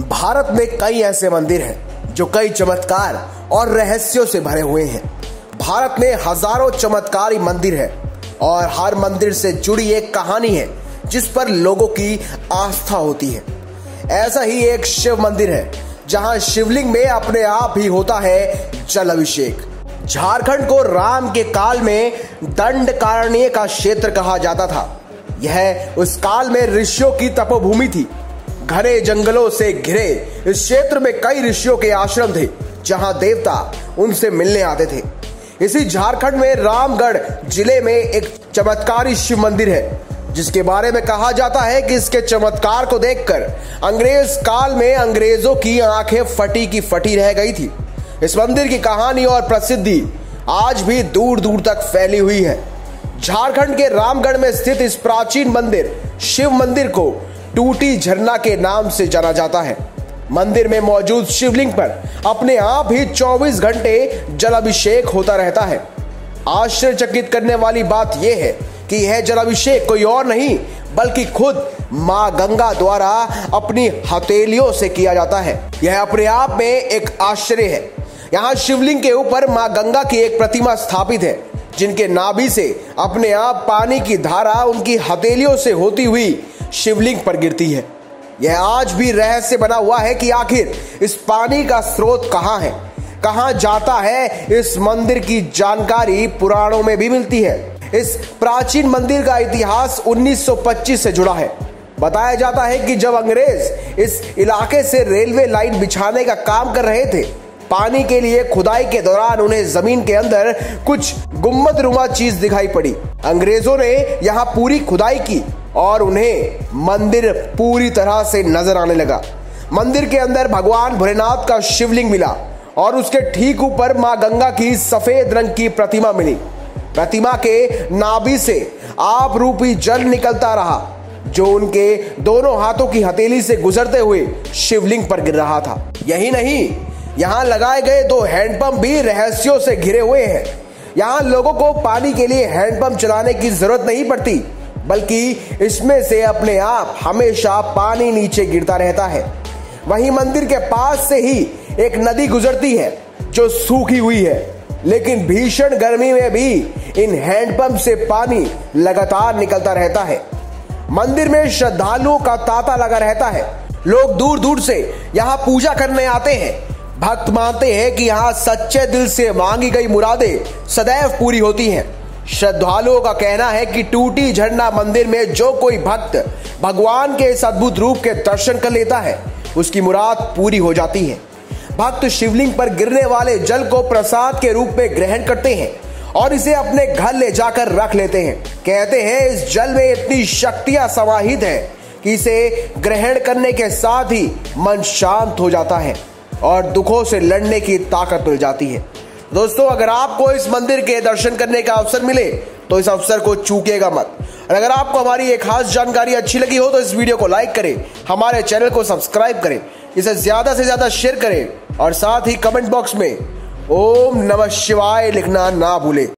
भारत में कई ऐसे मंदिर हैं जो कई चमत्कार और रहस्यों से भरे हुए हैं। भारत में हज़ारों चमत्कारी मंदिर हैं और हर मंदिर से जुड़ी एक कहानी है, जिस पर लोगों की आस्था होती है। ऐसा ही एक शिव मंदिर है, जहाँ शिवलिंग में अपने आप ही होता है जल अभिषेक झारखंड को राम के काल में दंड कारण्य का क्षेत्र कहा जाता था। यह उस काल में ऋषियों की तपोभूमि थी। घने जंगलों से घिरे। इस क्षेत्र में कई ऋषियों के आश्रम थे, जहाँ देवता उनसे मिलने आते थे। इसी झारखंड में रामगढ़ ज़िले में एक चमत्कारी शिव मंदिर है, जिसके बारे में कहा जाता है कि इसके चमत्कार को देखकर अंग्रेज़ काल में अंग्रेज़ों की आँखें फटी की फटी रह गई थी। इस मंदिर की कहानी और प्रसिद्धि आज भी दूर दूर तक फैली हुई है। झारखंड के रामगढ़ में स्थित इस प्राचीन मंदिर, शिव मंदिर को टूटी झरना के नाम से जाना जाता है। मंदिर में मौजूद शिवलिंग पर अपने आप ही 24 घंटे जल अभिषेक होता रहता है। आश्चर्यचकित करने वाली बात यह है कि यह जल अभिषेक कोई और नहीं, बल्कि खुद माँ गंगा द्वारा अपनी हथेलियों से किया जाता है। यह अपने आप में एक आश्चर्य है। यहाँ शिवलिंग के ऊपर माँ गंगा की एक प्रतिमा स्थापित है, जिनके नाभि से अपने आप पानी की धारा उनकी हथेलियों से होती हुई शिवलिंग पर गिरती है। यह आज भी रहस्य बना हुआ है कि आखिर इस पानी का स्रोत कहाँ है? कहाँ जाता है? इस मंदिर की जानकारी पुराणों में भी मिलती है। इस प्राचीन मंदिर का इतिहास 1925 से जुड़ा है। बताया जाता है कि जब अंग्रेज़ इस इलाके से रेलवे लाइन बिछाने का काम कर रहे थे, पानी के लिए खुदाई के दौरान उन्हें ज़मीन के अंदर कुछ गुम्मत रुमा चीज़ दिखाई पड़ी। अंग्रेज़ों ने यहाँ पूरी खुदाई की। और उन्हें मंदिर पूरी तरह से नज़र आने लगा। मंदिर के अंदर भगवान भोलेनाथ का शिवलिंग मिला और उसके ठीक ऊपर माँ गंगा की सफ़ेद रंग की प्रतिमा मिली। प्रतिमा के नाभि से आप रूपी जल निकलता रहा, जो उनके दोनों हाथों की हथेली से गुजरते हुए शिवलिंग पर गिर रहा था। यही नहीं, यहाँ लगाए गए दो हैंडपंप भी रहस्यों से घिरे हुए हैं। यहाँ लोगों को पानी के लिए हैंडपंप चलाने की ज़रूरत नहीं पड़ती। बल्कि इसमें से अपने आप हमेशा पानी नीचे गिरता रहता है। वहीं मंदिर के पास से ही एक नदी गुजरती है, जो सूखी हुई है। लेकिन भीषण गर्मी में भी इन हैंडपंप से पानी लगातार निकलता रहता है। मंदिर में श्रद्धालुओं का तांता लगा रहता है। लोग दूर दूर से यहाँ पूजा करने आते हैं। भक्त मानते हैं कि यहाँ सच्चे दिल से मांगी गई मुरादें सदैव पूरी होती हैं। श्रद्धालुओं का कहना है कि टूटी झरना मंदिर में जो कोई भक्त भगवान के इस अद्भुत रूप के दर्शन कर लेता है, उसकी मुराद पूरी हो जाती है। भक्त शिवलिंग पर गिरने वाले जल को प्रसाद के रूप में ग्रहण करते हैं और इसे अपने घर ले जाकर रख लेते हैं। कहते हैं, इस जल में इतनी शक्तियाँ समाहित है कि इसे ग्रहण करने के साथ ही मन शांत हो जाता है और दुखों से लड़ने की ताकत मिल जाती है। दोस्तों, अगर आपको इस मंदिर के दर्शन करने का अवसर मिले तो इस अवसर को चूकेगा मत। और अगर आपको हमारी ये खास जानकारी अच्छी लगी हो तो इस वीडियो को लाइक करें, हमारे चैनल को सब्सक्राइब करें, इसे ज़्यादा से ज़्यादा शेयर करें, और साथ ही कमेंट बॉक्स में ओम नमः शिवाय लिखना ना भूले।